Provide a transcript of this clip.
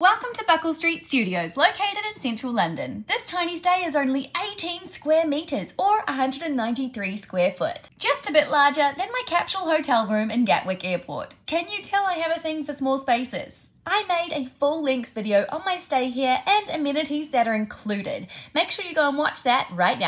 Welcome to Buckle Street Studios, located in central London. This tiny stay is only 18 square metres or 193 square foot. Just a bit larger than my capsule hotel room in Gatwick Airport. Can you tell I have a thing for small spaces? I made a full length video on my stay here and amenities that are included. Make sure you go and watch that right now.